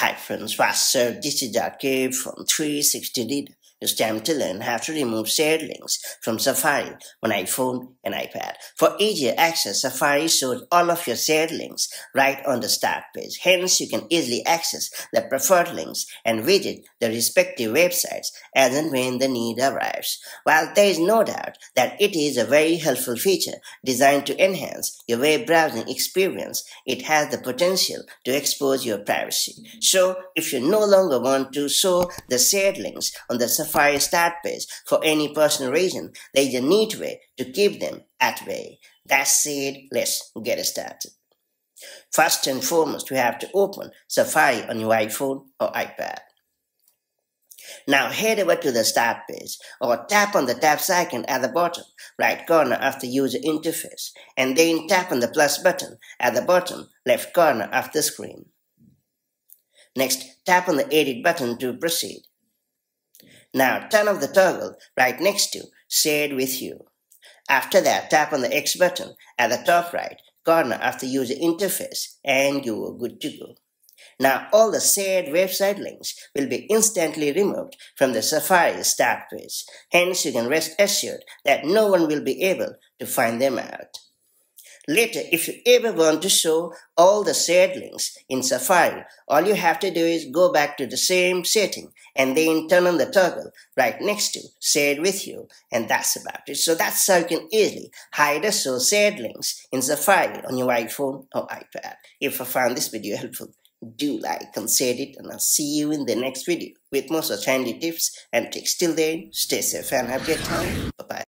Hi friends, up? This is Arcade from 360 Reader. It's time to learn how to remove shared links from Safari on iPhone and iPad. For easier access, Safari shows all of your shared links right on the start page. Hence, you can easily access the preferred links and visit the respective websites as and when the need arrives. While there is no doubt that it is a very helpful feature designed to enhance your web browsing experience, it has the potential to expose your privacy. So, if you no longer want to show the shared links on the Safari Safari start page for any personal reason, there is a neat way to keep them at bay. That's it, let's get started. First and foremost, you have to open Safari on your iPhone or iPad. Now head over to the start page or tap on the tabs icon at the bottom right corner of the user interface and then tap on the plus button at the bottom left corner of the screen. Next, tap on the edit button to proceed. Now turn off the toggle right next to Shared with you. After that, tap on the X button at the top right corner of the user interface and you are good to go. Now all the shared website links will be instantly removed from the Safari start page. Hence you can rest assured that no one will be able to find them out. Later, if you ever want to show all the links in Safari, all you have to do is go back to the same setting and then turn on the toggle right next to shared with you and that's about it. So that's how you can easily hide or show shared links in Safari on your iPhone or iPad. If I found this video helpful, do like and share it and I'll see you in the next video with more such handy tips and tricks. Till then, stay safe and have a good time. Bye-bye.